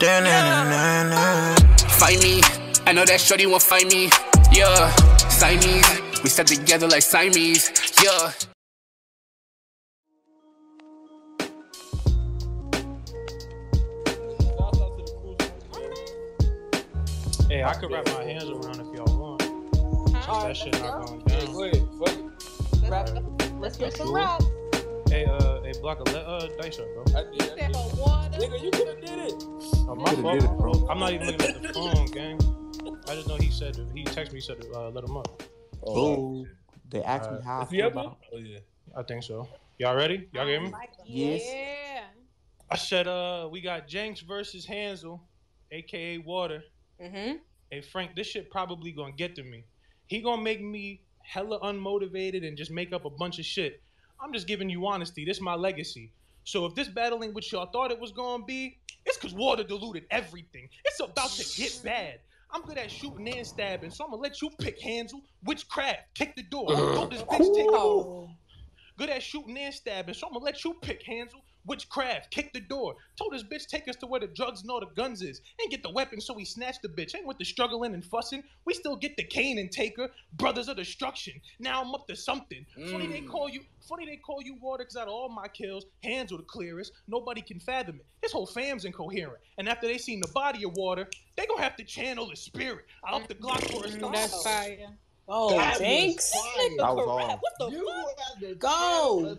Fight me, I know that shorty won't find me. Yeah, Siamese, we stuck together like Siamese. Yeah. Hey, I could wrap my hands around if y'all want. Since that shit not going down. Go ahead, fuck it. Rap, let's get some Cool. Rap. Hey, uh, hey, Blocker, let uh, Dice up, bro. I did. I did. Nigga, you could have did it. Oh, my Coulda fault, did it, bro. bro. I'm not even looking at the phone, gang. I just know he said he texted me, he said to uh, let him up. Oh, they asked me Uh, how I Is he feel up there? about. Oh yeah. I think so. Y'all ready? Y'all get me? Yes. Yeah. I said, uh, we got Jenks versus Hansel, aka Water. Mm-hmm. Hey Frank, this shit probably gonna get to me. He gonna make me hella unmotivated and just make up a bunch of shit. I'm just giving you honesty. This is my legacy. So if this battle ain't what y'all thought it was gonna be, it's cause water diluted everything. It's about to get bad. I'm good at shooting and stabbing, so I'm gonna let you pick Hansel, witchcraft, kick the door. Don't this bitch take Oh. Good at shooting and stabbing, so I'm gonna let you pick Hansel. Witchcraft, kick the door. Told this bitch take us to where the drugs and all the guns is. Ain't get the weapon, so we snatched the bitch. Ain't with the struggling and fussing. We still get the Kane and taker. Brothers of destruction. Now I'm up to something. Funny they Mm. call you. Funny they call you water, cause out of all my kills, Hansel the clearest. Nobody can fathom it. His whole fam's incoherent. And after they seen the body of water, they gonna have to channel the spirit. I up the Glock for a start. That's fire. Oh, That was Jenks. fire. That was correct. hard. What the You fuck? Go.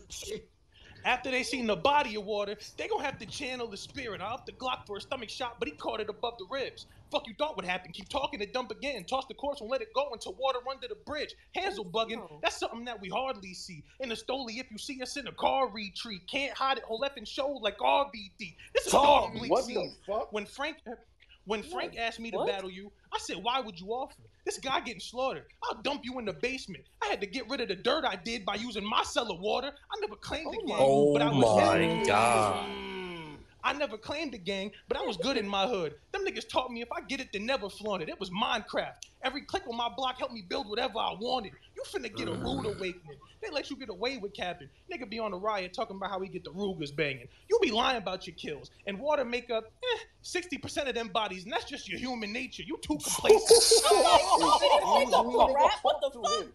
Tell us- After they seen the body of water, they gonna have to channel the spirit. I upped the Glock for a stomach shot, but he caught it above the ribs. Fuck you thought would happen? Keep talking and dump again. Toss the corpse and let it go until water under the bridge. Hansel bugging. That's something that we hardly see. In the stoli, if you see us in a car retreat, can't hide it. Whole left and show like RBD. This is a Tom, what the fuck? When Frank when Frank asked me to What? battle you, I said, why would you offer? This guy getting slaughtered. I'll dump you in the basement. I had to get rid of the dirt I did by using my cellar water. I never claimed the gang, Oh but I was oh my God. I never claimed the gang, but I was good in my hood. Them niggas taught me if I get it, then never flaunt it. It was Minecraft. Every click on my block helped me build whatever I wanted. You finna get a rude awakening. They let you get away with capping. Nigga be on the riot talking about how he get the Rugers banging. You be lying about your kills. And water make up eh, 60% of them bodies, and that's just your human nature. You too complacent. What the fuck?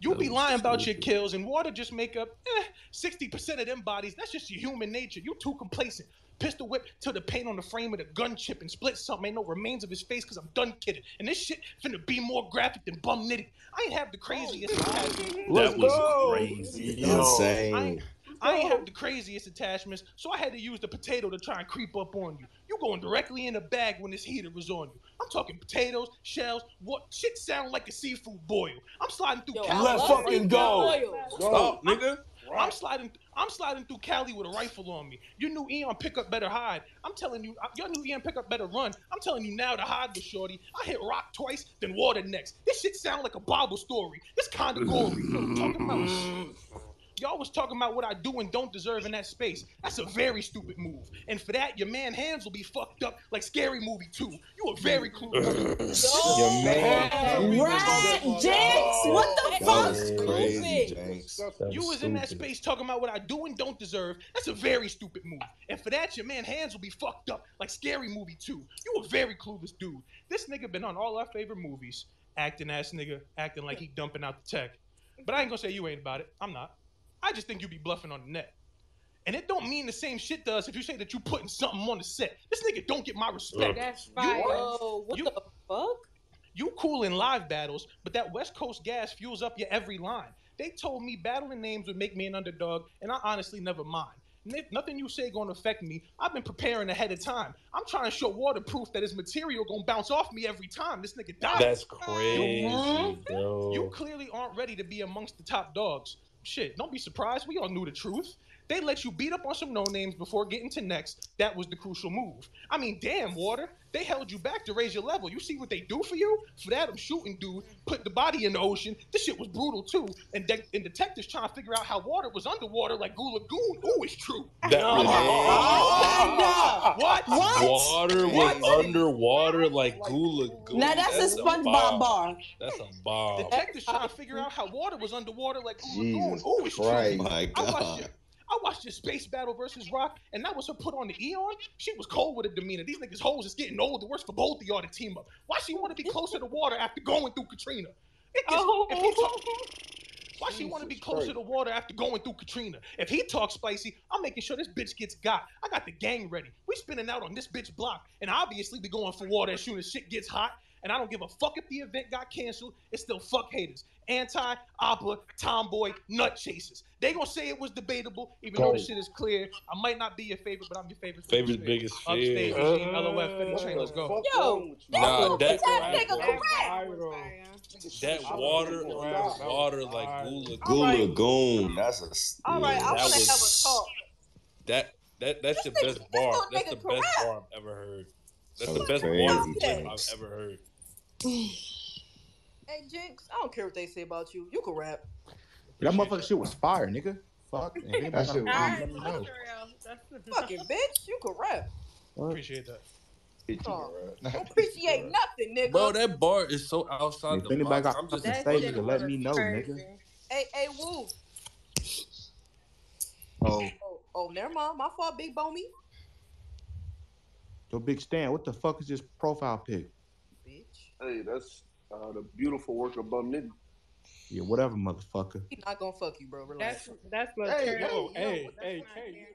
You be lying about your kills, and water just make up eh, 60% of them bodies. That's just your human nature. You too complacent. Pistol whip till the paint on the frame of the gun chip and split something. Ain't no remains of his face because I'm done kidding. And this shit finna be more graphic than bum nitty. I ain't have the craziest attachments. That was go. crazy. Yo. I Insane. Ain't, I ain't have the craziest attachments, so I had to use the potato to try and creep up on you. You going directly in the bag when this heater was on you. I'm talking potatoes, shells, what shit sound like a seafood boil. I'm sliding through Yo, Cali. Let's fucking it. go. Yo. Go, nigga. I'm sliding. I'm sliding through Cali with a rifle on me. You knew Eon pickup better hide. I'm telling you, uh, your new Eon pickup better run. I'm telling you now to hide with Shorty. I hit rock twice, then water next. This shit sound like a Bible story. This kind of gory. Talking about. Y'all was talking about what I do and don't deserve in that space. That's a very stupid move. And for that, your man hands will be fucked up like Scary Movie 2. You a very clueless. Your man. Right, Jenks. What the fuck? crazy, Stupid. You was in that space talking about what I do and don't deserve. That's a very stupid move. And for that, your man hands will be fucked up like Scary Movie 2. You a very clueless dude. This nigga been on all our favorite movies. Acting ass nigga, acting like he dumping out the tech. But I ain't gonna say you ain't about it. I'm not. I just think you be bluffing on the net. And it don't mean the same shit to us if you say that you putting something on the set. This nigga don't get my respect. That's You- fire. Yo, what You- the fuck? You cool in live battles, but that West Coast gas fuels up your every line. They told me battling names would make me an underdog, and I honestly never mind. N- Nothing you say gonna affect me. I've been preparing ahead of time. I'm trying to show waterproof that his material gonna bounce off me every time. This nigga dies. That's crazy, You bro. clearly aren't ready to be amongst the top dogs. Shit, don't be surprised. We all knew the truth. They let you beat up on some no names before getting to next. That was the crucial move. I mean, damn, Water. They held you back to raise your level. You see what they do for you? For that, I'm shooting dude, put the body in the ocean. This shit was brutal too. And, de- and detectives trying to figure out how water was underwater like Goo Lagoon. Ooh, it's true. That was What? Water was underwater like Gula Goo. Now that's, a SpongeBob bar. That's a bomb. Detectives trying to figure out how water was underwater like Goo Lagoon. Jesus Ooh, it's true. Christ. My I watched God. I watched this space battle versus Rock, and that was her put on the Eon. She was cold with her demeanor. These niggas hoes is getting old. The worst for both of y'all to team up. Why she want to be closer to water after going through Katrina? It gets, if he talk, oh. why she want to be closer Christ. to water after going through Katrina? If he talks spicy, I'm making sure this bitch gets got. I got the gang ready. We spinning out on this bitch block, and obviously we going for water as soon as shit gets hot. And I don't give a fuck if the event got canceled. It's still fuck haters, anti, oppa, tomboy, nut chasers. They gonna say it was debatable, even though the shit is clear. I might not be your favorite, but I'm your favorite. for Favorite this biggest Upstage fear. regime, LOF, finish train, let's go. Yo, wrong with you? Nah, That that that nigga That's correct. that I'm water gonna on go the out. water like Alright. Gula Goo Alright. Lagoon. That's a. All right, I That want to have a talk. that that that's the This best nigga- bar. That's the little nigga best bar I've ever heard. That's That the best was bar I've ever heard. Hey, Jenks, I don't care what they say about you. You can rap. That motherfucking shit was fire, nigga. Fuck. That shit was- problem, let me know. Fucking bitch, you can rap. Appreciate that. Hit you, Oh. bro. Don't appreciate nothing, nigga. Bro, that bar is so outside If the anybody box. got I'm just something to say, nigga, let me know, nigga. Hey, hey, Woo. Oh, Oh, oh, never mind. My fault, Big Bomey. yo, Big Stan, what the fuck is this profile pic? Bitch. Hey, that's uh, the beautiful work of Bum Nigga. Yeah, whatever, motherfucker. He not gonna fuck you, bro. Relax. That's that's what. Hey, hey, yo, hey, hey, hey, hey,